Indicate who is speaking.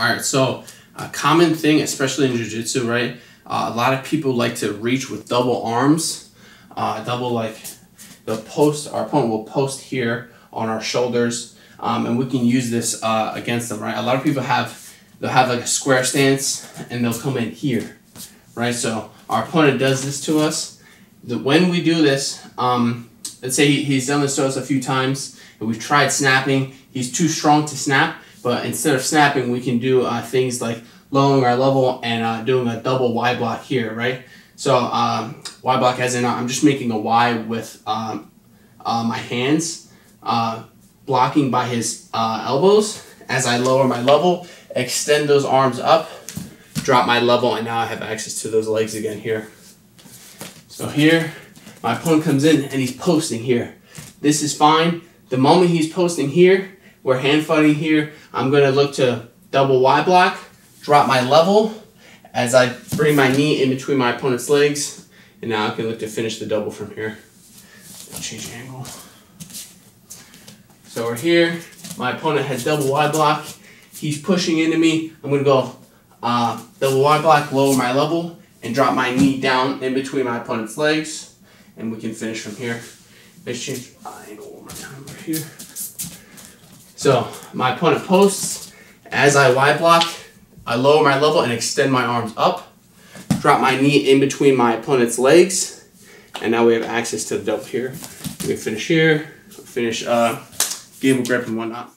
Speaker 1: All right, so a common thing, especially in jiu-jitsu, right? Uh, a lot of people like to reach with double arms, uh, double like the post. Our opponent will post here on our shoulders, um, and we can use this uh, against them, right? A lot of people have they'll have like a square stance, and they'll come in here, right? So our opponent does this to us. The, when we do this, um, let's say he, he's done this to us a few times, and we've tried snapping. He's too strong to snap, but instead of snapping, we can do uh, things like lowering our level and uh, doing a double Y block here, right? So um, Y block as in uh, I'm just making a Y with um, uh, my hands, uh, blocking by his uh, elbows as I lower my level, extend those arms up, drop my level, and now I have access to those legs again here. So here, my opponent comes in and he's posting here. This is fine. The moment he's posting here, we're hand fighting here. I'm going to look to double Y block, drop my level as I bring my knee in between my opponent's legs. And now I can look to finish the double from here. Change angle. So we're here. My opponent has double Y block. He's pushing into me. I'm going to go uh, double Y block, lower my level, and drop my knee down in between my opponent's legs. And we can finish from here. Let's change angle one more time over here. So my opponent posts. As I Y block, I lower my level and extend my arms up. Drop my knee in between my opponent's legs. And now we have access to the double here. We finish here, finish uh, gable grip and whatnot.